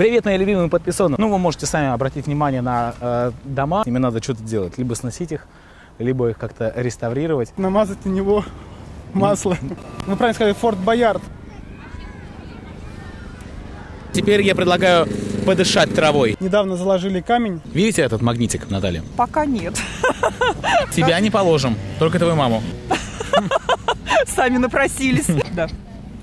Привет, мои любимые подписоны. Ну, вы можете сами обратить внимание на э, дома. Ими надо что-то делать. Либо сносить их, либо их как-то реставрировать. намазать на него масло. Вы правильно сказали, Форт Боярд. Теперь я предлагаю подышать травой. Недавно заложили камень. Видите этот магнитик, Наталья? Пока нет. Тебя не положим, только твою маму. Сами напросились. Да.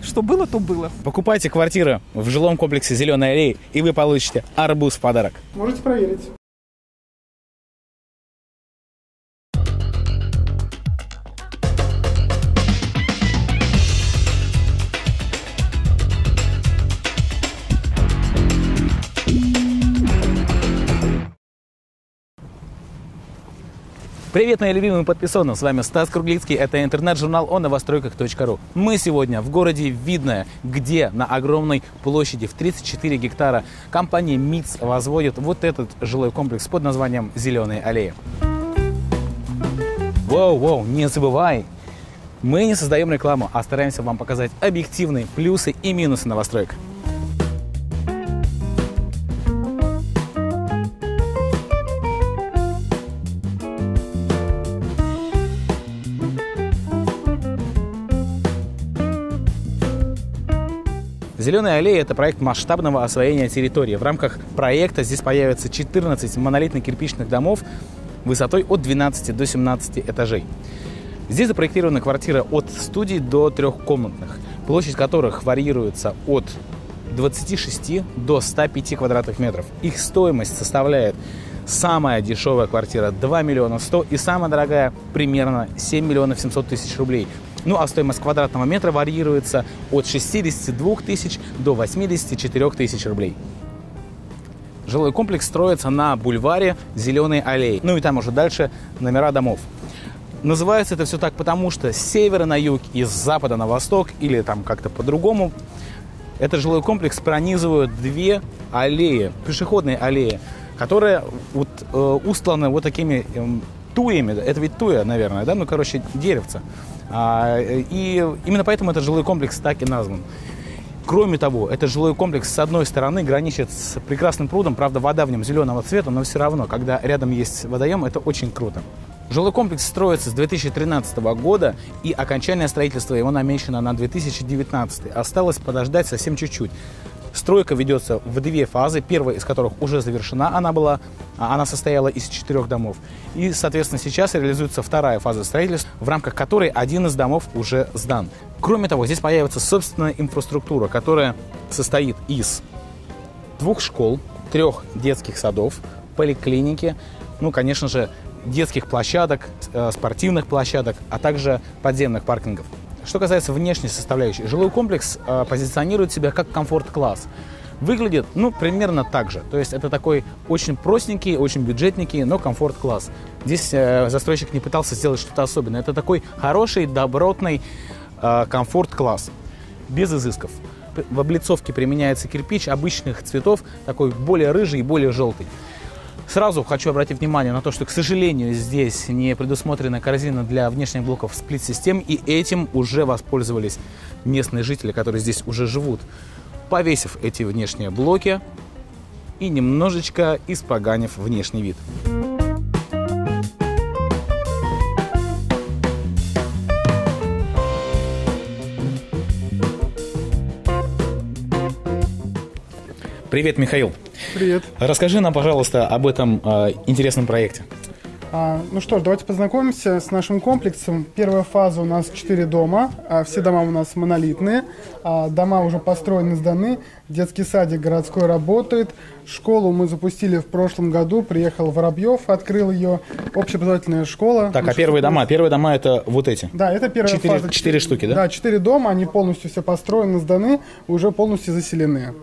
Что было, то было. Покупайте квартиры в жилом комплексе «Зеленая аллея», и вы получите арбуз в подарок. Можете проверить. Привет, мои любимые подписоны! С вами Стас Круглицкий. Это интернет-журнал о новостройках.ру. Мы сегодня в городе Видное, где на огромной площади в 34 гектара компания МИЦ возводит вот этот жилой комплекс под названием «Зеленые аллеи». Воу-воу, не забывай! Мы не создаем рекламу, а стараемся вам показать объективные плюсы и минусы новостроек. Зеленая аллея – это проект масштабного освоения территории. В рамках проекта здесь появится 14 монолитно-кирпичных домов высотой от 12 до 17 этажей. Здесь запроектированы квартиры от студий до трехкомнатных, площадь которых варьируется от 26 до 105 квадратных метров. Их стоимость составляет самая дешевая квартира 2 миллиона 100 и самая дорогая примерно 7 миллионов 700 тысяч рублей. Ну а стоимость квадратного метра варьируется от 62 тысяч до 84 тысяч рублей. Жилой комплекс строится на бульваре Зеленой аллеи. Ну и там уже дальше номера домов. Называется это все так потому, что с севера на юг и с запада на восток или там как-то по-другому этот жилой комплекс пронизывают две аллеи, пешеходные аллеи, которые вот, э, устланы вот такими э, туями. Это ведь туя, наверное, да? Ну, короче, деревца. А, и именно поэтому этот жилой комплекс так и назван. Кроме того, этот жилой комплекс с одной стороны граничит с прекрасным прудом, правда вода в нем зеленого цвета, но все равно, когда рядом есть водоем, это очень круто. Жилой комплекс строится с 2013 года, и окончание строительства его намечено на 2019. Осталось подождать совсем чуть-чуть. Стройка ведется в две фазы, первая из которых уже завершена, она была, а, она состояла из четырех домов. И, соответственно, сейчас реализуется вторая фаза строительства, в рамках которой один из домов уже сдан. Кроме того, здесь появится собственная инфраструктура, которая состоит из двух школ, трех детских садов, поликлиники, ну, конечно же, детских площадок, э, спортивных площадок, а также подземных паркингов. Что касается внешней составляющей, жилой комплекс э, позиционирует себя как комфорт-класс. Выглядит, ну, примерно так же. То есть это такой очень простенький, очень бюджетненький, но комфорт-класс. Здесь э, застройщик не пытался сделать что-то особенное. Это такой хороший, добротный э, комфорт-класс, без изысков. В облицовке применяется кирпич обычных цветов, такой более рыжий и более желтый. Сразу хочу обратить внимание на то, что, к сожалению, здесь не предусмотрена корзина для внешних блоков сплит-систем, и этим уже воспользовались местные жители, которые здесь уже живут, повесив эти внешние блоки и немножечко испоганив внешний вид. Привет, Михаил. Привет. Расскажи нам, пожалуйста, об этом э, интересном проекте. А, ну что ж, давайте познакомимся с нашим комплексом. Первая фаза у нас 4 дома. А, все дома у нас монолитные. А, дома уже построены, сданы. Детский садик городской работает. Школу мы запустили в прошлом году. Приехал Воробьев, открыл ее. Общеобразовательная школа. Так, а первые дома? Первые дома это вот эти. Да, это первая Четыре- фаза. четыре штуки, да? Да, четыре дома, они полностью все построены, сданы, уже полностью заселены.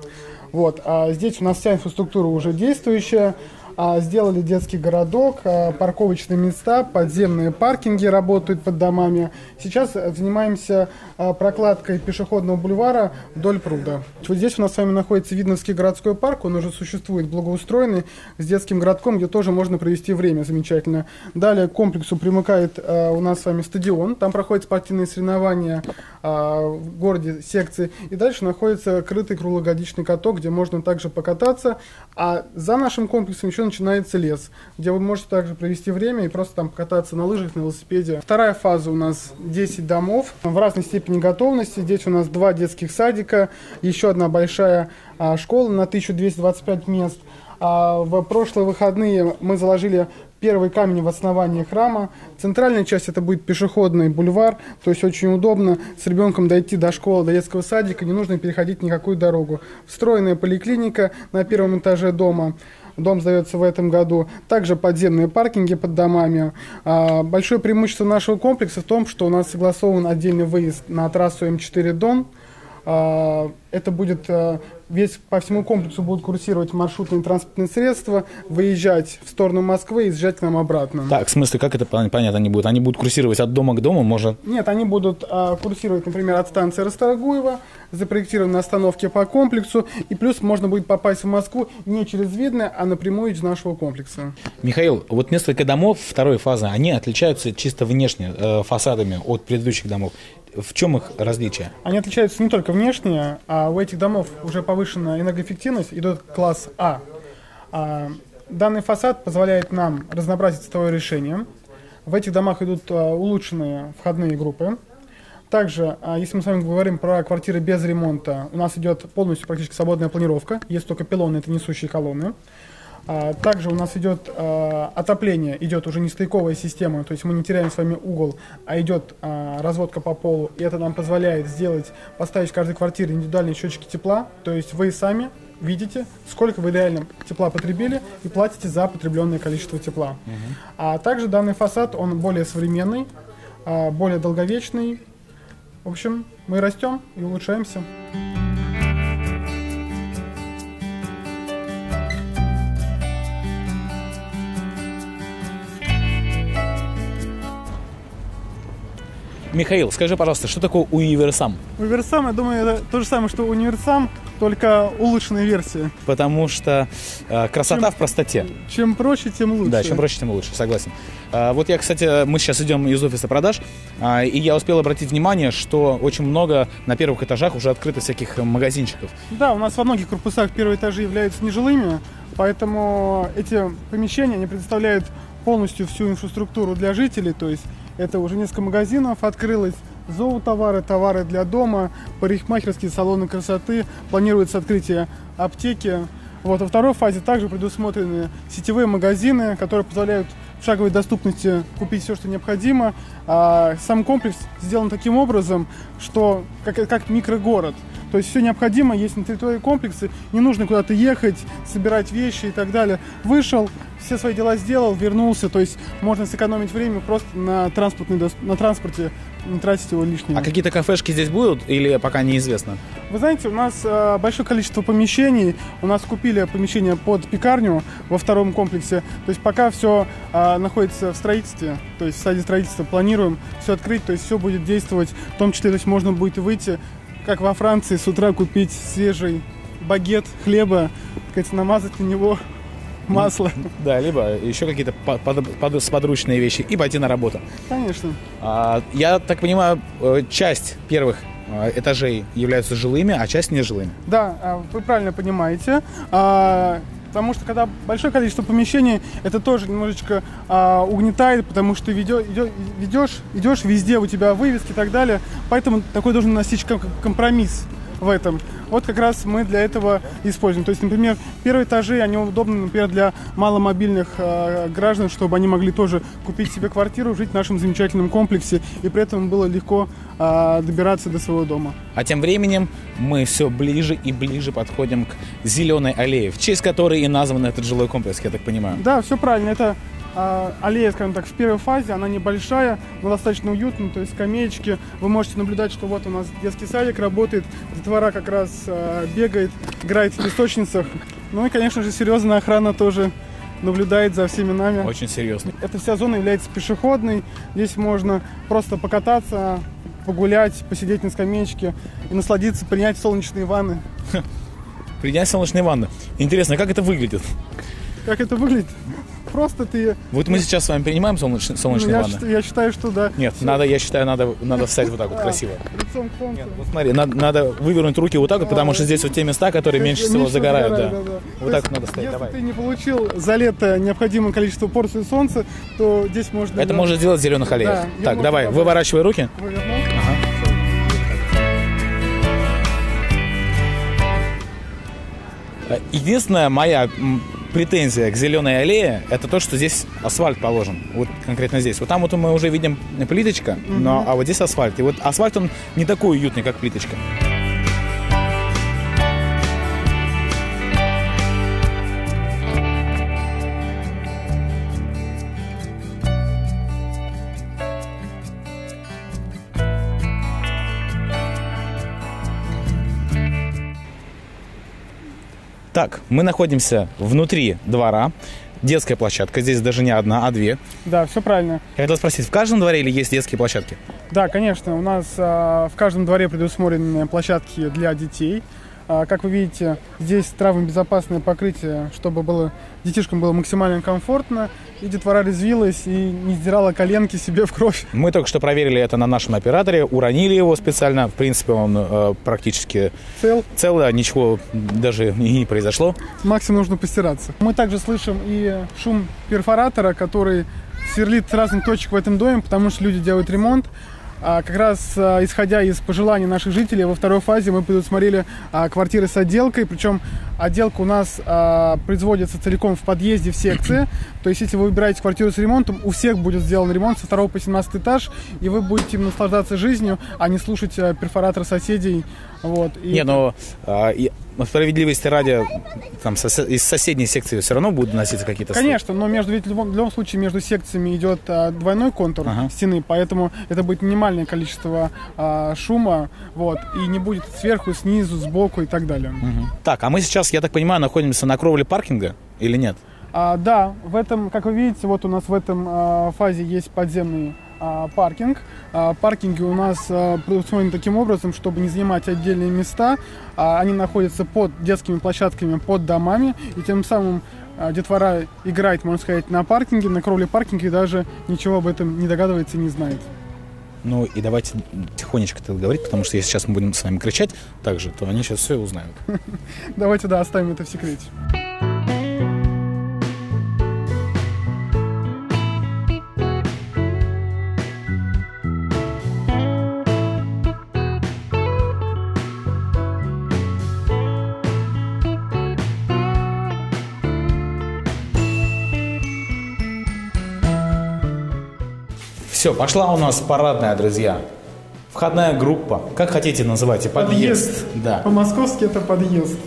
Вот, а здесь у нас вся инфраструктура уже действующая. А, сделали детский городок, а, парковочные места, подземные паркинги работают под домами. Сейчас занимаемся а, прокладкой пешеходного бульвара вдоль пруда. Вот здесь у нас с вами находится Видновский городской парк, он уже существует, благоустроенный, с детским городком, где тоже можно провести время замечательно. Далее к комплексу примыкает у нас с вами стадион, там проходят спортивные соревнования в городе, секции. И дальше находится крытый круглогодичный каток, где можно также покататься. А за нашим комплексом еще начинается лес, где вы можете также провести время и просто там покататься на лыжах, на велосипеде. Вторая фаза у нас 10 домов в разной степени готовности. Здесь у нас два детских садика, еще одна большая а, школа на 1225 мест. А в прошлые выходные мы заложили первый камень в основании храма. Центральная часть это будет пешеходный бульвар, то есть очень удобно с ребенком дойти до школы, до детского садика, не нужно переходить никакую дорогу. Встроенная поликлиника на первом этаже дома. Дом сдается в этом году. Также подземные паркинги под домами. А, большое преимущество нашего комплекса в том, что у нас согласован отдельный выезд на трассу М4 Дон. А, это будет а, весь по всему комплексу будут курсировать маршрутные транспортные средства, выезжать в сторону Москвы и езжать к нам обратно. Так, в смысле, как это понятно они будут? Они будут курсировать от дома к дому, может? Нет, они будут а, курсировать, например, от станции Расторгуева, запроектированы остановки по комплексу, и плюс можно будет попасть в Москву не через Видное, а напрямую из нашего комплекса. Михаил, вот несколько домов второй фазы, они отличаются чисто внешне э, фасадами от предыдущих домов. В чем их различие? Они отличаются не только внешне, а у этих домов уже повышена энергоэффективность, идет класс А. а данный фасад позволяет нам разнообразить цветовое решение. В этих домах идут а, улучшенные входные группы. Также, а, если мы с вами говорим про квартиры без ремонта, у нас идет полностью практически свободная планировка. Есть только пилоны, это несущие колонны. А, также у нас идет а, отопление, идет уже не стыковая система, то есть мы не теряем с вами угол, а идет а, разводка по полу, и это нам позволяет сделать, поставить в каждой квартире индивидуальные счетчики тепла, то есть вы сами видите, сколько вы реально тепла потребили и платите за потребленное количество тепла. А также данный фасад, он более современный, более долговечный. В общем, мы растем и улучшаемся. Михаил, скажи, пожалуйста, что такое универсам? Универсам, я думаю, это то же самое, что универсам, только улучшенная версия. Потому что э, красота чем, в простоте. Чем проще, тем лучше. Да, чем проще, тем лучше, согласен. Э, вот я, кстати, мы сейчас идем из офиса продаж, э, и я успел обратить внимание, что очень много на первых этажах уже открыто всяких магазинчиков. Да, у нас во многих корпусах первые этажи являются нежилыми, поэтому эти помещения, они предоставляют полностью всю инфраструктуру для жителей, то есть это уже несколько магазинов открылось, зоотовары, товары для дома, парикмахерские салоны красоты, планируется открытие аптеки. Вот, во второй фазе также предусмотрены сетевые магазины, которые позволяют в шаговой доступности купить все, что необходимо. А сам комплекс сделан таким образом, что как, как микрогород. То есть все необходимое есть на территории комплекса, не нужно куда-то ехать, собирать вещи и так далее. Вышел, все свои дела сделал, вернулся, то есть можно сэкономить время просто на, транспортной, на транспорте, не тратить его лишнего. А какие-то кафешки здесь будут или пока неизвестно? Вы знаете, у нас э, большое количество помещений, у нас купили помещение под пекарню во втором комплексе, то есть пока все э, находится в строительстве, то есть в стадии строительства планируем все открыть, то есть все будет действовать, в том числе, то есть можно будет выйти как во Франции, с утра купить свежий багет хлеба, сказать, намазать на него масло. Да, либо еще какие-то под, под, подручные вещи и пойти на работу. Конечно. А, я так понимаю, э, часть первых э, этажей являются жилыми, а часть нежилыми. Да, а, вы правильно понимаете. А, потому что когда большое количество помещений, это тоже немножечко а, угнетает, потому что ведешь, идешь, везде у тебя вывески и так далее, поэтому такой должен достичь компромисс в этом. Вот как раз мы для этого используем. То есть, например, первые этажи, они удобны, например, для маломобильных э, граждан, чтобы они могли тоже купить себе квартиру, жить в нашем замечательном комплексе, и при этом было легко э, добираться до своего дома. А тем временем мы все ближе и ближе подходим к зеленой аллее, в честь которой и назван этот жилой комплекс, я так понимаю. Да, все правильно. Это аллея, скажем так, в первой фазе, она небольшая, но достаточно уютная, то есть скамеечки. Вы можете наблюдать, что вот у нас детский садик работает, детвора как раз а, бегает, играет в песочницах. Ну и, конечно же, серьезная охрана тоже наблюдает за всеми нами. Очень серьезно. Эта вся зона является пешеходной. Здесь можно просто покататься, погулять, посидеть на скамеечке и насладиться, принять солнечные ванны. Принять солнечные ванны. Интересно, как это выглядит? Как это выглядит? Просто ты... Вот мы сейчас с вами принимаем солнеч- ну, солнечные я, ванны? я считаю, что да. Нет, надо, я считаю, надо, надо встать вот так вот А, красиво. Лицом к солнцу. Вот смотри, надо, надо вывернуть руки вот так вот, потому что здесь вот те места, которые меньше всего загорают. Да. Вот так надо стоять, Если давай. ты не получил за лето необходимое количество порций солнца, то здесь можно... Это может сделать зеленых аллеев. Да, я так, давай, выворачивай руки. Вывернул. Э, Единственная моя претензия к зеленой аллее это то, что здесь асфальт положен. Вот конкретно здесь. Вот там вот мы уже видим плиточка, но, а вот здесь асфальт. И вот асфальт он не такой уютный, как плиточка. Так, мы находимся внутри двора. Детская площадка. Здесь даже не одна, а две. Да, все правильно. Я хотел спросить, в каждом дворе или есть детские площадки? Да, конечно, у нас а, в каждом дворе предусмотрены площадки для детей. А, как вы видите, здесь травмобезопасное покрытие, чтобы было детишкам было максимально комфортно, и детвора резвилась и не сдирала коленки себе в кровь. Мы только что проверили это на нашем операторе, уронили его специально. В принципе, он э, практически Цел, цел, а ничего даже и не произошло. максимум нужно постираться. Мы также слышим и шум перфоратора, который сверлит с разных точек в этом доме, потому что люди делают ремонт. А как раз а, исходя из пожеланий наших жителей, во второй фазе мы предусмотрели а, квартиры с отделкой. Причем отделка у нас а, производится целиком в подъезде в секции. То есть, если вы выбираете квартиру с ремонтом, у всех будет сделан ремонт со второго по 17 этаж, и вы будете наслаждаться жизнью, а не слушать а, перфоратор соседей. Вот. И Не, но а, и справедливости ради, там сос- из соседней секции все равно будут носиться какие-то... слухи. Конечно, но между, ведь в любом, в любом случае между секциями идет а, двойной контур Ага. стены, поэтому это будет минимальное количество а, шума, вот, и не будет сверху, снизу, сбоку и так далее. Мгм. Так, а мы сейчас, я так понимаю, находимся на кровле паркинга или нет? А, да, в этом, как вы видите, вот у нас в этом а, фазе есть подземный паркинг. А, паркинги у нас а, предусмотрены таким образом, чтобы не занимать отдельные места. А, они находятся под детскими площадками, под домами, и тем самым а, детвора играет, можно сказать, на паркинге, на кровле паркинга, и даже ничего об этом не догадывается и не знает. Ну и давайте тихонечко это говорить, потому что если сейчас мы будем с вами кричать так же, то они сейчас все узнают. Давайте, да, оставим это в секрете. Все, пошла у нас парадная, друзья. Входная группа. Как хотите называйте, подъезд. Да. По-московски это подъезд.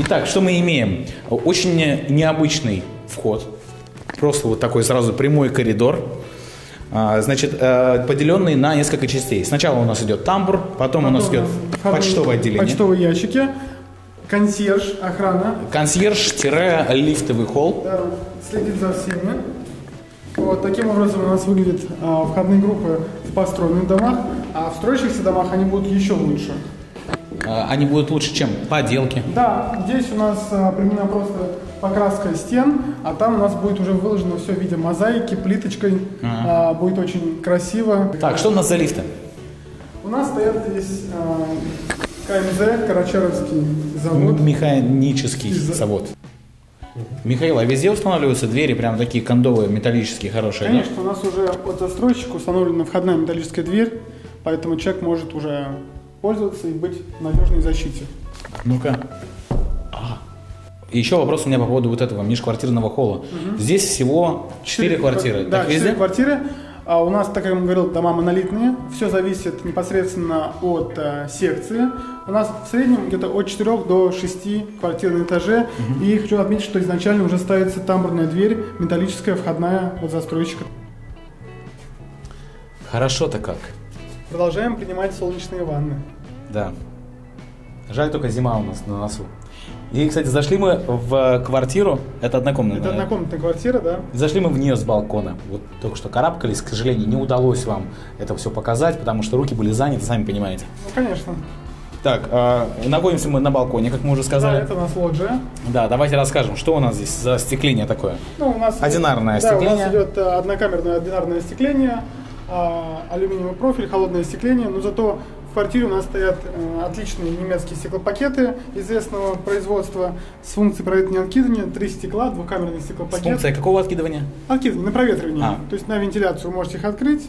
Итак, что мы имеем? Очень не- необычный вход. Просто вот такой сразу прямой коридор. А, Значит, э, поделенный на несколько частей. Сначала у нас идет тамбур, потом, у нас идет Входные- почтовое отделение, Почтовые ящики, консьерж, охрана, консьерж-лифтовый холл. да, следит за всеми. Вот таким образом у нас выглядят а, входные группы в построенных домах, а в строящихся домах они будут еще лучше. А, Они будут лучше, чем поделки. Да, здесь у нас а, применена просто покраска стен, а там у нас будет уже выложено все в виде мозаики, плиточкой. А, будет очень красиво. Так, что у нас за лифты? У нас стоят здесь а, КМЗ, Карачаровский завод. Механический завод. Михаил, а везде устанавливаются двери, прям такие кондовые, металлические, хорошие, да? Конечно, у нас уже от застройщика установлена входная металлическая дверь, поэтому человек может уже пользоваться и быть в надежной защите. Ну-ка. А. Еще вопрос у меня по поводу вот этого межквартирного холла. Здесь всего 4 квартиры. Да, так 4 везде? квартиры. А у нас, так как я вам говорил, дома монолитные. Все зависит непосредственно от э, секции. У нас в среднем где-то от 4 до 6 квартир на этаже. И хочу отметить, что изначально уже ставится тамбурная дверь, металлическая, входная от застройщика. Хорошо-то как. Продолжаем принимать солнечные ванны. Да. Жаль только зима у нас на носу. И, кстати, зашли мы в квартиру, это однокомнатная. Это однокомнатная квартира, да. Зашли мы в нее с балкона. Вот только что карабкались, к сожалению, не удалось вам это все показать, потому что руки были заняты, сами понимаете. Ну, конечно. Так, э, находимся мы на балконе, как мы уже Да, сказали. это у нас лоджия. Да, давайте расскажем, что у нас здесь за остекление такое. Ну, у нас Одинарное да, остекление. у нас идет э, однокамерное одинарное остекление, а, алюминиевый профиль, холодное остекление, но зато в квартире у нас стоят э, отличные немецкие стеклопакеты известного производства с функцией проветривания откидывания, три стекла, двухкамерный С стеклопакет. функцией какого откидывания? Откидывание, на проветривание. А. То есть на вентиляцию вы можете их открыть,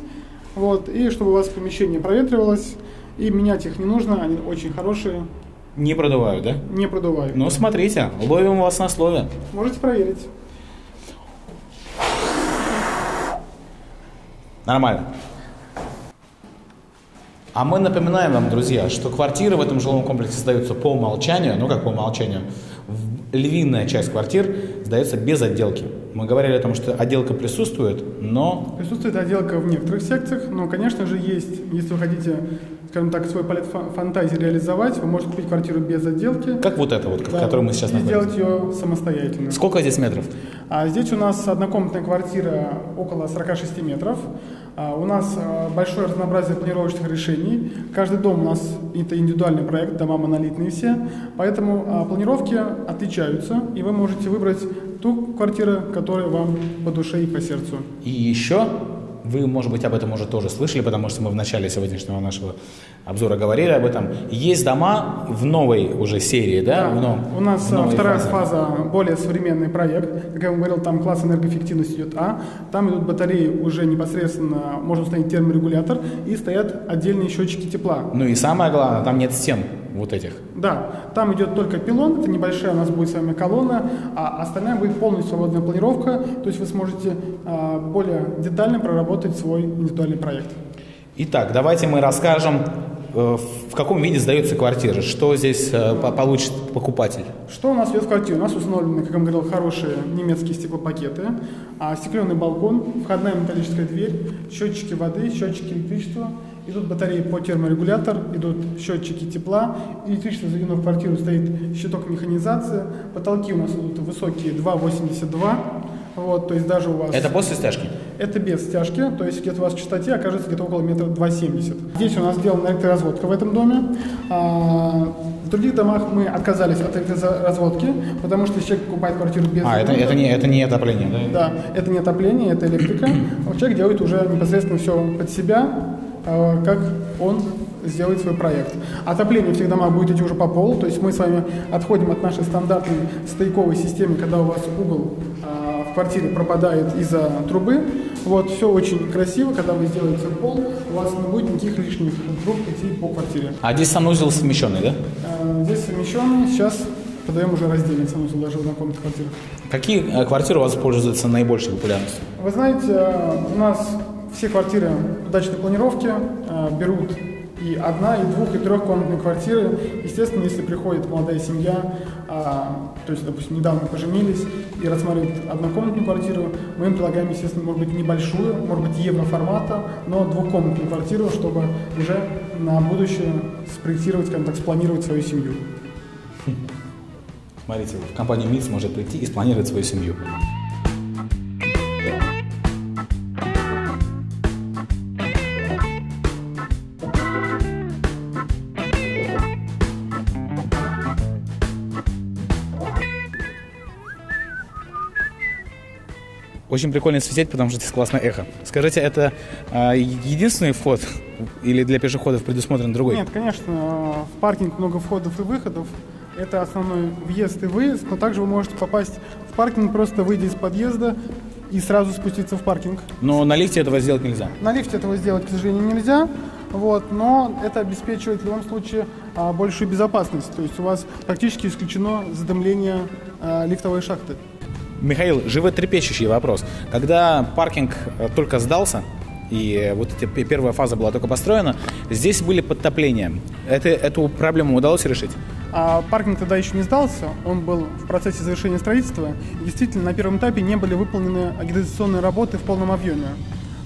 вот, и чтобы у вас помещение проветривалось, и менять их не нужно, они очень хорошие, Не продувают, да? не продувают. Ну, смотрите, ловим вас на слове. Можете проверить. Нормально. А мы напоминаем вам, друзья, что квартиры в этом жилом комплексе сдаются по умолчанию, ну как по умолчанию, в- львиная часть квартир сдается без отделки. Мы говорили о том, что отделка присутствует, но Присутствует отделка в некоторых секциях, но, конечно же, есть, если вы хотите, скажем так, свой фа- фантазии реализовать, вы можете купить квартиру без отделки. как вот это вот, в да, которой мы сейчас и находимся. сделать ее самостоятельно. Сколько здесь метров? А здесь у нас однокомнатная квартира около 46 метров. А у нас а, большое разнообразие планировочных решений. Каждый дом у нас это индивидуальный проект, дома монолитные все. Поэтому а, планировки отличаются, и вы можете выбрать ту квартиру, которая вам по душе и по сердцу. И еще, вы, может быть, об этом уже тоже слышали, потому что мы в начале сегодняшнего нашего обзора говорили об этом. Есть дома в новой уже серии, да? в новом- у нас в новой вторая фазе. фаза более современный проект. Как я вам говорил, там класс энергоэффективности идет А. Там идут батареи уже непосредственно, можно установить терморегулятор, и стоят отдельные счетчики тепла. Ну и самое главное, там нет стен вот этих. Да, там идет только пилон, это небольшая у нас будет с вами колонна, а остальная будет полностью свободная планировка, то есть вы сможете а, более детально проработать свой индивидуальный проект. Итак, давайте мы расскажем, э, в каком виде сдается квартира, что здесь э, по- получит покупатель. Что у нас идет в квартире? У нас установлены, как я вам говорил, хорошие немецкие стеклопакеты, а, стекленый балкон, входная металлическая дверь, счетчики воды, счетчики электричества, идут батареи по терморегулятор, идут счетчики тепла, электричество заведено в квартиру, стоит щиток механизации, потолки у нас идут высокие 2,82, вот, то есть даже у вас... Это после стяжки? Это без стяжки, то есть где-то у вас в частоте окажется где-то около метра 2,70. Здесь у нас сделана электроразводка в этом доме. А, в других домах мы отказались от электроразводки, потому что человек покупает квартиру без А, это, это, не, это не отопление, да? Да, это не отопление, это электрика. Человек делает уже непосредственно все под себя, как он сделает свой проект. Отопление в всех домах будет идти уже по полу, то есть мы с вами отходим от нашей стандартной стояковой системы, когда у вас угол а, в квартире пропадает из-за трубы. Вот, все очень красиво, когда вы сделаете пол, у вас не будет никаких лишних труб идти по квартире. А здесь санузел совмещенный, да? А, Здесь совмещенный, сейчас подаем уже раздельный санузел даже в однокомнатных квартирах. Какие э, квартиры у вас пользуются наибольшей популярностью? Вы знаете, у нас все квартиры удачной планировки э, берут и одна, и двух, и трехкомнатные квартиры. Естественно, если приходит молодая семья, а, то есть, допустим, недавно поженились и рассматривают однокомнатную квартиру, мы им предлагаем, естественно, может быть, небольшую, может быть, евроформата, но двухкомнатную квартиру, чтобы уже на будущее спроектировать, скажем так, спланировать свою семью. Смотрите, в компанию МИЦ может прийти и спланировать свою семью. Очень прикольно светить, потому что здесь классное эхо. Скажите, это а, единственный вход или для пешеходов предусмотрен другой? Нет, конечно, э, в паркинг много входов и выходов. Это основной въезд и выезд, но также вы можете попасть в паркинг, просто выйдя из подъезда и сразу спуститься в паркинг. Но на лифте этого сделать нельзя. На лифте этого сделать, к сожалению, нельзя, вот, но это обеспечивает в любом случае а, большую безопасность. То есть у вас практически исключено задымление а, лифтовой шахты. Михаил, животрепещущий вопрос. Когда паркинг э, только сдался, и э, вот эта первая фаза была только построена, здесь были подтопления. Это, эту проблему удалось решить? А паркинг тогда еще не сдался, он был в процессе завершения строительства. Действительно, на первом этапе не были выполнены агитационные работы в полном объеме.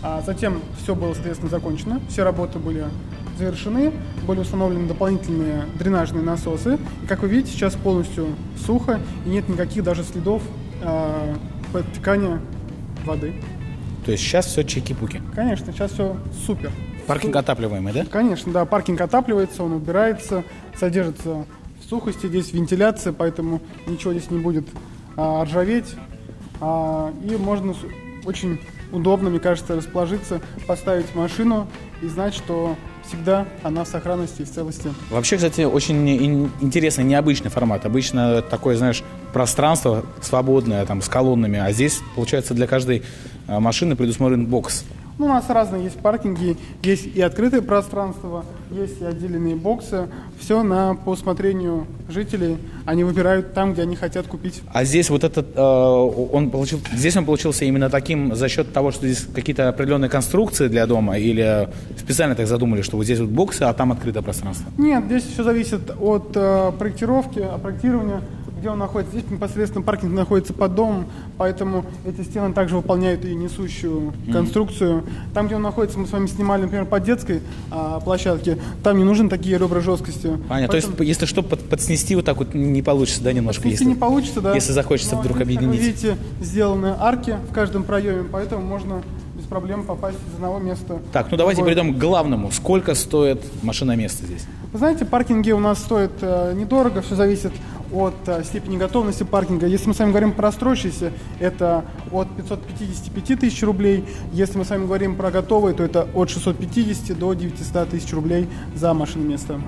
А затем все было, соответственно, закончено, все работы были завершены, были установлены дополнительные дренажные насосы. И как вы видите, сейчас полностью сухо и нет никаких даже следов э, подтекания воды. То есть сейчас все чики-пуки. Конечно, сейчас все супер. Паркинг отапливаемый, да? Конечно, да, паркинг отапливается, он убирается, содержится в сухости, здесь вентиляция, поэтому ничего здесь не будет а, ржаветь. А, и можно очень удобно, мне кажется, расположиться, поставить машину и знать, что всегда она в сохранности и в целости. Вообще, кстати, очень ин- интересный, необычный формат. Обычно такое, знаешь, пространство свободное, там, с колоннами, а здесь, получается, для каждой а, машины предусмотрен бокс. Ну, у нас разные есть паркинги, есть и открытое пространство, есть и отдельные боксы. Все на по усмотрению жителей. Они выбирают там, где они хотят купить. А здесь вот этот, э, он получил, здесь он получился именно таким за счет того, что здесь какие-то определенные конструкции для дома, или специально так задумали, что вот здесь вот боксы, а там открытое пространство? Нет, здесь все зависит от э, проектировки, от проектирования, где он находится. Здесь непосредственно паркинг находится под домом, поэтому эти стены также выполняют и несущую конструкцию. Там, где он находится, мы с вами снимали, например, по детской а, площадке, там не нужны такие ребра жесткости. Понятно. То есть, Поэтому если что, под- подснести вот так вот не получится, да, немножко? если Если, не получится, да. если захочется Но вдруг здесь, Как объединить. вы видите, сделаны арки в каждом проеме, поэтому можно проблем попасть из одного места. Так, ну давайте перейдем к главному. Сколько стоит машиноместо здесь? Вы знаете, паркинги у нас стоят э, недорого, все зависит от э, степени готовности паркинга. Если мы с вами говорим про строящийся, это от 555 тысяч рублей. Если мы с вами говорим про готовые, то это от 650 до 900 тысяч рублей за машиноместо.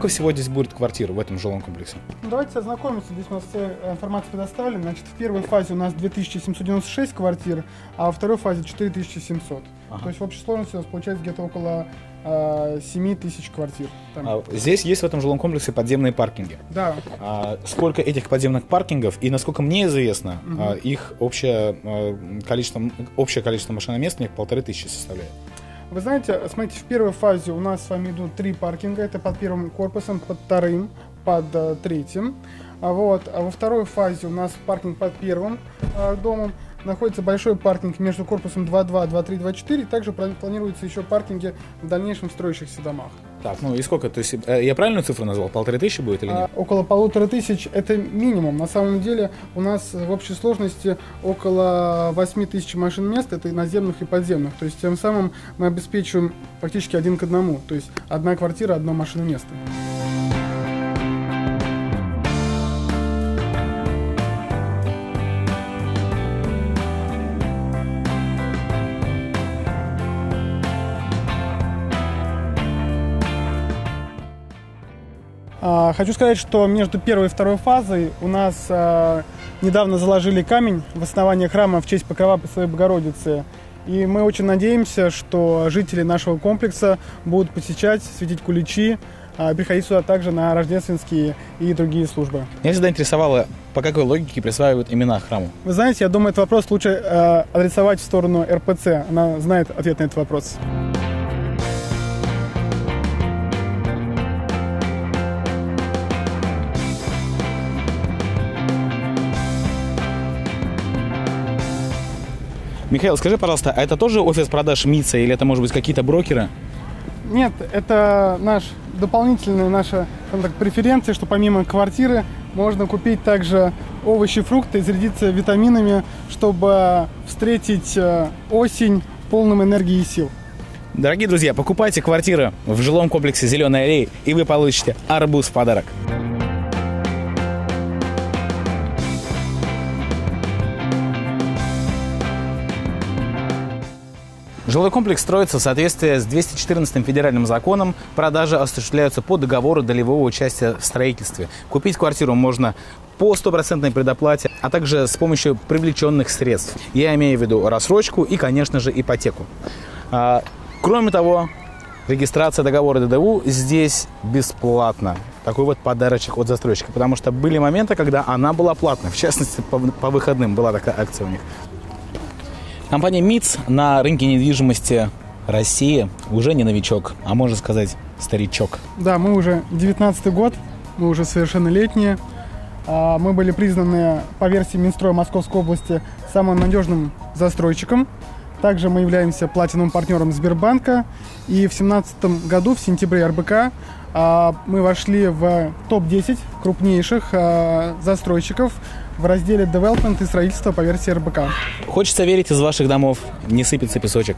Сколько всего здесь будет квартир в этом жилом комплексе? Ну, Давайте ознакомимся. Здесь у нас вся информация предоставлена. Значит, в первой фазе у нас 2796 квартир, а во второй фазе 4700. Ага. То есть в общей сложности у нас получается где-то около э, 7 тысяч квартир. Там. А, здесь есть в этом жилом комплексе подземные паркинги. Да, А сколько этих подземных паркингов и насколько мне известно, а, их общее а, количество, общее количество машиномест у них полторы тысячи составляет. Вы знаете, смотрите, в первой фазе у нас с вами идут три паркинга. Это под первым корпусом, под вторым, под э, третьим. А вот, а во второй фазе у нас паркинг под первым э, домом. Находится большой паркинг между корпусом 2.2, 2.3, 2.4. Также плани- планируются еще паркинги в дальнейшем строящихся домах. Так, ну и сколько? То есть э, я правильную цифру назвал? Полторы тысячи будет или А, нет? около полутора тысяч это минимум. На самом деле у нас в общей сложности около 8 тысяч машин мест, это и наземных и подземных. То есть тем самым мы обеспечиваем практически один к одному. То есть одна квартира, одно машина место. Хочу сказать, что между первой и второй фазой у нас а, недавно заложили камень в основании храма в честь покрова Пресвятой Богородицы. И мы очень надеемся, что жители нашего комплекса будут посещать, светить куличи, а, приходить сюда также на рождественские и другие службы. Меня всегда интересовало, по какой логике присваивают имена храму. Вы знаете, я думаю, этот вопрос лучше э, адресовать в сторону РПЦ. Она знает ответ на этот вопрос. Михаил, скажи, пожалуйста, а это тоже офис продаж МИЦа или это, может быть, какие-то брокеры? Нет, это наш дополнительная наша так, преференция, что помимо квартиры можно купить также овощи, фрукты зарядиться витаминами, чтобы встретить э, осень полным энергии и сил. Дорогие друзья, покупайте квартиры в жилом комплексе «Зеленая аллея», и вы получите арбуз в подарок. Жилой комплекс строится в соответствии с 214 федеральным законом. Продажи осуществляются по договору долевого участия в строительстве. Купить квартиру можно по стопроцентной предоплате, а также с помощью привлеченных средств. Я имею в виду рассрочку и, конечно же, ипотеку. А, Кроме того, регистрация договора ДДУ здесь бесплатна. Такой вот подарочек от застройщика. Потому что были моменты, когда она была платной. В частности, по, по выходным была такая акция у них. Компания МИЦ на рынке недвижимости России уже не новичок, а можно сказать старичок. Да, мы уже 19 год, мы уже совершеннолетние. А, Мы были признаны по версии Минстроя Московской области самым надежным застройщиком. Также мы являемся платиновым партнером Сбербанка. И в 2017 году, в сентябре РБК, а, мы вошли в топ-10 крупнейших а, застройщиков в разделе Development и строительство по версии РБК. Хочется верить, из ваших домов не сыпется песочек.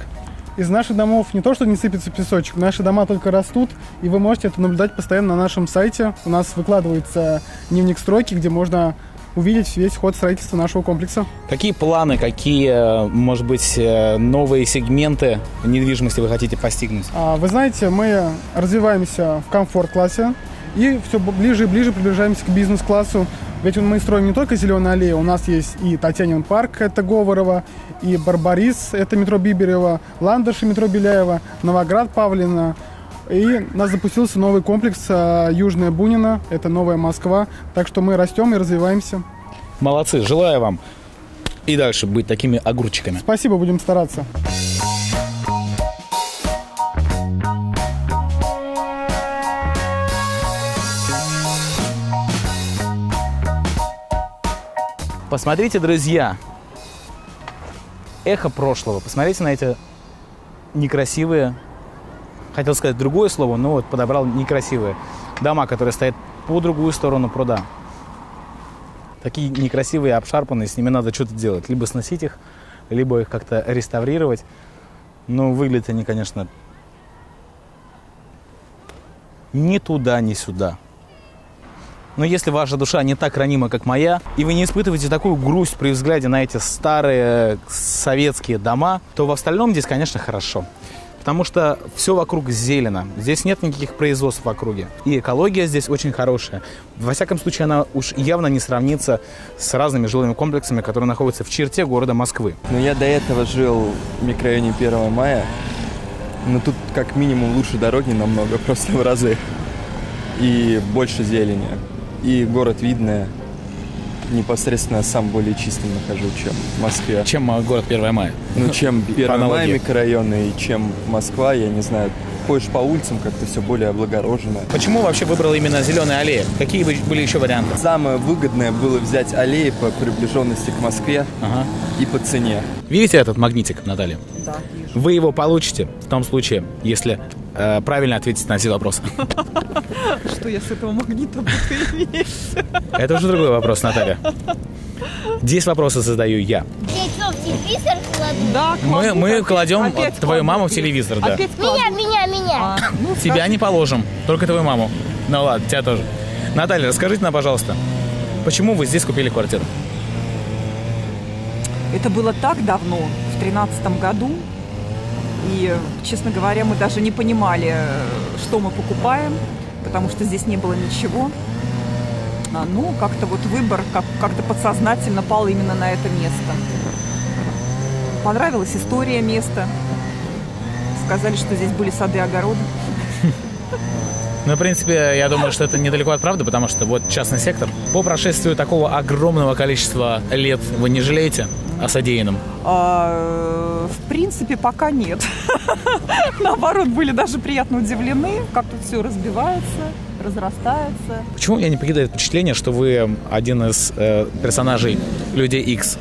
Из наших домов не то, что не сыпется песочек, наши дома только растут, и вы можете это наблюдать постоянно на нашем сайте. У нас выкладывается дневник стройки, где можно увидеть весь ход строительства нашего комплекса. Какие планы, какие, э, может быть, э, новые сегменты недвижимости вы хотите постигнуть? А, Вы знаете, мы развиваемся в комфорт-классе и все ближе и ближе приближаемся к бизнес-классу. Ведь мы строим не только Зеленую аллею, у нас есть и Татьянин парк, это Говорова, и Барбарис, это метро Биберева, Ландыши, метро Беляева, Новоград Павлина. И у нас запустился новый комплекс а, Южная Бунина, это Новая Москва. Так что мы растем и развиваемся. Молодцы, желаю вам и дальше быть такими огурчиками. Спасибо, будем стараться. Посмотрите, друзья, эхо прошлого. Посмотрите на эти некрасивые, хотел сказать другое слово, но вот подобрал некрасивые дома, которые стоят по другую сторону пруда. Такие некрасивые, обшарпанные, с ними надо что-то делать. Либо сносить их, либо их как-то реставрировать. Но выглядят они, конечно, ни туда, ни сюда. Но если ваша душа не так ранима, как моя, и вы не испытываете такую грусть при взгляде на эти старые советские дома, то в остальном здесь, конечно, хорошо. Потому что все вокруг зелено. Здесь нет никаких производств в округе. И экология здесь очень хорошая. Во всяком случае, она уж явно не сравнится с разными жилыми комплексами, которые находятся в черте города Москвы. Но я до этого жил в микрорайоне 1 мая. Но тут как минимум лучше дороги намного, просто в разы. И больше зелени. И город видно. Непосредственно сам более чистым нахожу, чем в Москве. Чем э, город 1 мая? Ну, чем 1 мая микрорайоны и чем Москва, я не знаю. Ходишь по улицам, как-то все более облагорожено. Почему вообще выбрал именно зеленые аллеи? Какие бы- были еще варианты? Самое выгодное было взять аллеи по приближенности к Москве Ага. и по цене. Видите этот магнитик, Наталья? Да, вижу. Вы его получите в том случае, если правильно ответите на все вопросы. Что я с этого магнита буду иметь? Это уже другой вопрос, Наталья. Здесь вопросы задаю я. Телевизор кладу? Да, Мы, кладу мы опять- кладем опять твою кладу. маму в телевизор, да. Опять кладу. Меня, меня, меня. А, ну, Тебя не положим, только твою маму. Ну ладно, тебя тоже. Наталья, расскажите нам, пожалуйста, почему вы здесь купили квартиру? Это было так давно, в тринадцатом году. И, честно говоря, мы даже не понимали, что мы покупаем, потому что здесь не было ничего. А, ну, как-то вот выбор как- как-то подсознательно пал именно на это место. Понравилась история места. Сказали, что здесь были сады и огороды. Ну, в принципе, я думаю, что это недалеко от правды, потому что вот частный сектор. По прошествию такого огромного количества лет вы не жалеете о содеянном? А, в принципе, пока нет. Наоборот, были даже приятно удивлены, как тут все разбивается, разрастается. Почему я не покидает впечатление, что вы один из э, персонажей Людей X?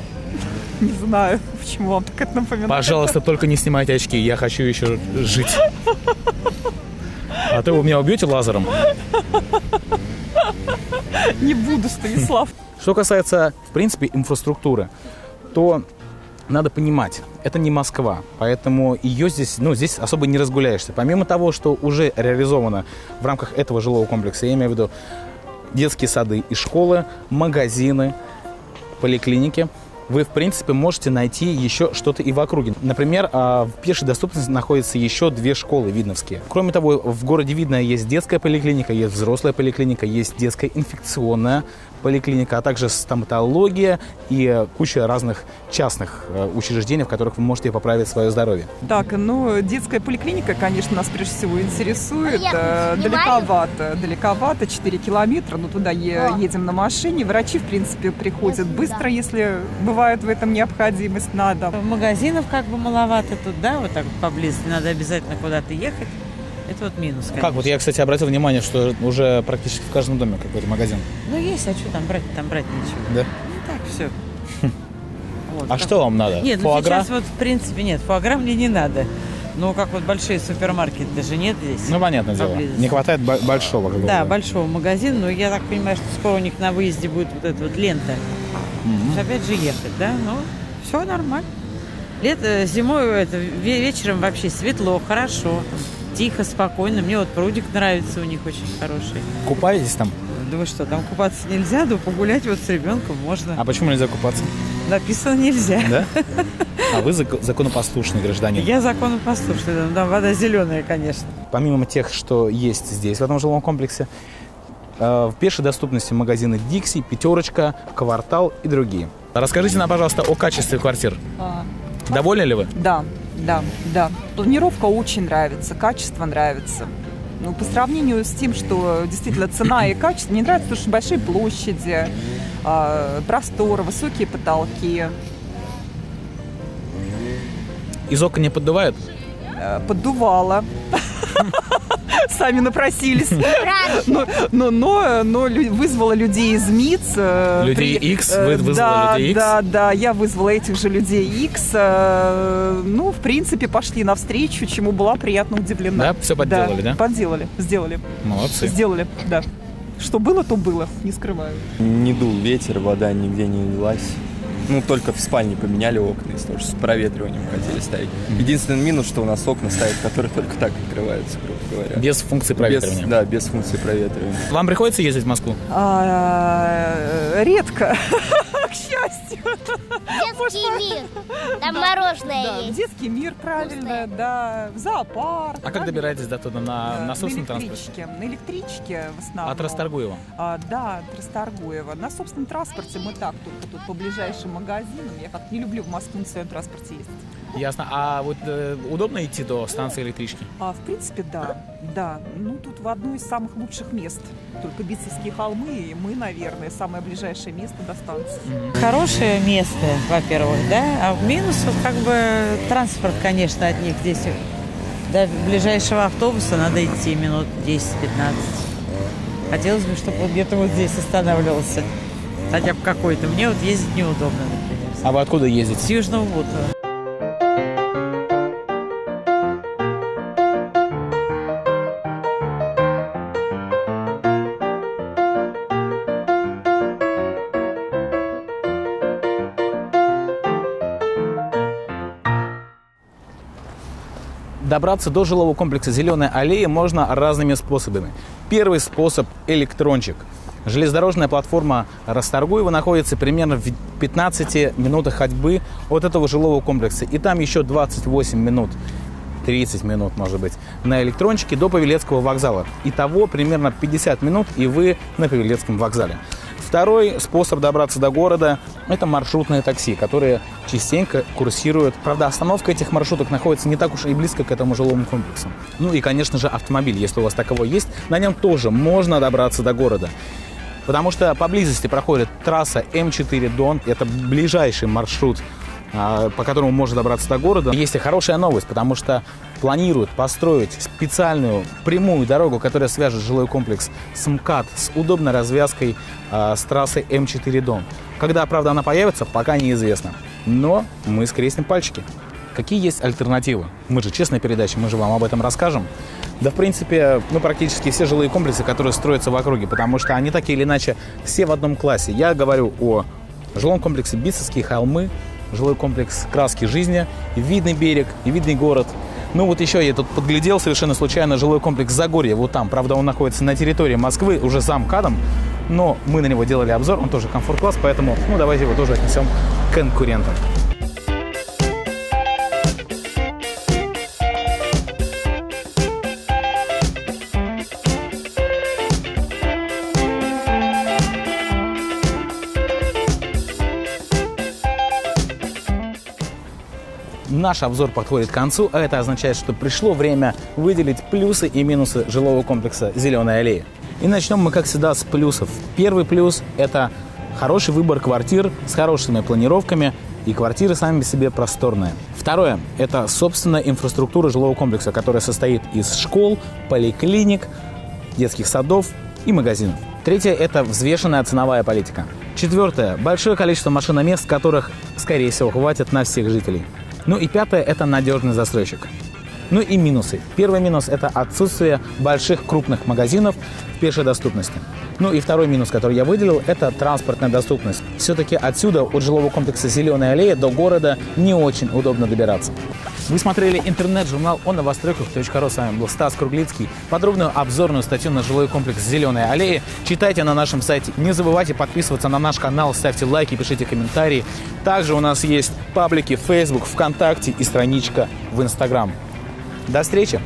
Не знаю, почему вам так это напоминает. Пожалуйста, только не снимайте очки, я хочу еще жить. А то вы меня убьете лазером. Не буду, Станислав. Что касается, в принципе, инфраструктуры, то надо понимать, это не Москва, поэтому ее здесь, ну, здесь особо не разгуляешься. Помимо того, что уже реализовано в рамках этого жилого комплекса, я имею в виду детские сады и школы, магазины, поликлиники, вы, в принципе, можете найти еще что-то и в округе. Например, а, в пешей доступности находятся еще две школы видновские. Кроме того, в городе Видно есть детская поликлиника, есть взрослая поликлиника, есть детская инфекционная поликлиника, а также стоматология и э, куча разных частных э, учреждений, в которых вы можете поправить свое здоровье. Так, ну, детская поликлиника, конечно, нас прежде всего интересует. Я Э, Далековато, далековато, 4 километра, но туда е- едем на машине. Врачи, в принципе, приходят быстро, если бывает в этом необходимость, надо. Магазинов как бы маловато тут, да, вот так поблизости, надо обязательно куда-то ехать. Это вот минус, конечно. Как вот я, кстати, обратил внимание, что уже практически в каждом доме какой-то магазин. Ну есть, а что там брать? Там брать нечего. Да? Ну так, все. Вот, А что вам надо? Нет, ну Фуагра? сейчас вот в принципе нет, фуагра мне не надо. Ну, как вот большие супермаркеты даже нет здесь. Ну, понятное дело. Не хватает бо- большого какого-то. Да, большого магазина, но я так понимаю, что скоро у них на выезде будет вот эта вот лента. Есть опять же ехать, да? Ну, все нормально. Лето, зимой, это, ве- вечером вообще светло, хорошо, тихо, спокойно. Мне вот прудик нравится у них очень хороший. Купаетесь там? Да вы что, там купаться нельзя, да погулять вот с ребенком можно. А почему нельзя купаться? Написано нельзя. Да? А вы зак- законопослушный гражданин. Я законопослушный, да, там вода зеленая, конечно. Помимо тех, что есть здесь, в этом жилом комплексе, э, в пешей доступности магазины Дикси, Пятерочка, Квартал и другие. Расскажите нам, пожалуйста, о качестве квартир. А, Довольны ли вы? Да, да, да. Планировка очень нравится, качество нравится. Ну, по сравнению с тем, что действительно цена и качество, мне нравятся очень большие площади, а, простор, высокие потолки. Из окон не поддувают? Э, Поддувало. Сами напросились. Но, но, но, но вызвала людей из МИЦ. э, Людей при- X? э, Вы вызвала да, людей X? Да, да, я вызвала этих же людей X. э, Ну, в принципе, пошли навстречу, чему была приятно удивлена. Да? Всё подделали, да? Подделали, сделали. Молодцы. Сделали, да. Что было, то было, не скрываю. Не дул ветер, вода нигде не лилась. Ну, только в спальне поменяли окна из-за того, что с проветриванием хотели ставить. Единственный минус, что у нас окна ставят, которые только так открываются, грубо говоря. Без функции проветривания. Без- да, без функции проветривания. Вам приходится ездить в Москву? А, редко, к счастью. Детский мир. Там мороженое есть. детский мир, правильно, да, в зоопарк. А как добираетесь до туда? На, на собственном транспорте? электричке. На электричке в основном. От Расторгуева? А, да, от Расторгуева. На собственном транспорте мы так, только тут по ближайшим магазинам. Я как не люблю в Москву на своем транспорте ездить. Ясно. А вот э, удобно идти до станции электрички? А, в принципе, да, да. Ну, тут в одно из самых лучших мест. Только Битцевские холмы, и мы, наверное, самое ближайшее место до станции. Хорошее место, во-первых, да, а в минус вот как бы транспорт, конечно, от них здесь. До ближайшего автобуса надо идти минут 10-15. Хотелось бы, чтобы он где-то вот здесь останавливался. Хотя бы какой-то. Мне вот ездить неудобно, например. А вы откуда ездите? С Южного Бутова. Добраться до жилого комплекса «Зеленая аллея» можно разными способами. Первый способ – электрончик. Железнодорожная платформа Расторгуева находится примерно в 15 минутах ходьбы от этого жилого комплекса. И там еще 28 минут 30 минут, может быть, на электрончике до Павелецкого вокзала. Итого примерно 50 минут, и вы на Павелецком вокзале. Второй способ добраться до города – это маршрутные такси, которые частенько курсируют. Правда, остановка этих маршруток находится не так уж и близко к этому жилому комплексу. Ну и, конечно же, автомобиль, если у вас таковой есть, на нем тоже можно добраться до города. Потому что поблизости проходит трасса М4 Дон, это ближайший маршрут по которому можно добраться до города. Есть и хорошая новость, потому что планируют построить специальную прямую дорогу, которая свяжет жилой комплекс с МКАД с удобной развязкой а, с трассой М4 Дон. Когда, правда, она появится, пока неизвестно. Но мы скрестим пальчики. Какие есть альтернативы? Мы же честная передача, мы же вам об этом расскажем. Да, в принципе, ну, практически все жилые комплексы, которые строятся в округе, потому что они так или иначе все в одном классе. Я говорю о жилом комплексе Бицевские холмы, жилой комплекс «Краски жизни», видный берег, и видный город. Ну вот еще я тут подглядел совершенно случайно жилой комплекс Загорье, вот там. Правда, он находится на территории Москвы, уже за МКАДом, но мы на него делали обзор, он тоже комфорт-класс, поэтому, ну, давайте его тоже отнесем к конкурентам. Наш обзор подходит к концу, а это означает, что пришло время выделить плюсы и минусы жилого комплекса «Зеленая аллея». И начнем мы, как всегда, с плюсов. Первый плюс – это хороший выбор квартир с хорошими планировками, и квартиры сами по себе просторные. Второе – это собственная инфраструктура жилого комплекса, которая состоит из школ, поликлиник, детских садов и магазинов. Третье – это взвешенная ценовая политика. Четвертое – большое количество машиномест, которых, скорее всего, хватит на всех жителей. Ну и пятое – это надежный застройщик. Ну и минусы. Первый минус – это отсутствие больших крупных магазинов в пешей доступности. Ну и второй минус, который я выделил, это транспортная доступность. Все-таки отсюда, от жилого комплекса «Зеленая аллея» до города не очень удобно добираться. Вы смотрели интернет-журнал о новостройках.ру. С вами был Стас Круглицкий. Подробную обзорную статью на жилой комплекс «Зеленая аллея» читайте на нашем сайте. Не забывайте подписываться на наш канал, ставьте лайки, пишите комментарии. Также у нас есть паблики Facebook, ВКонтакте и страничка в Instagram. До встречи!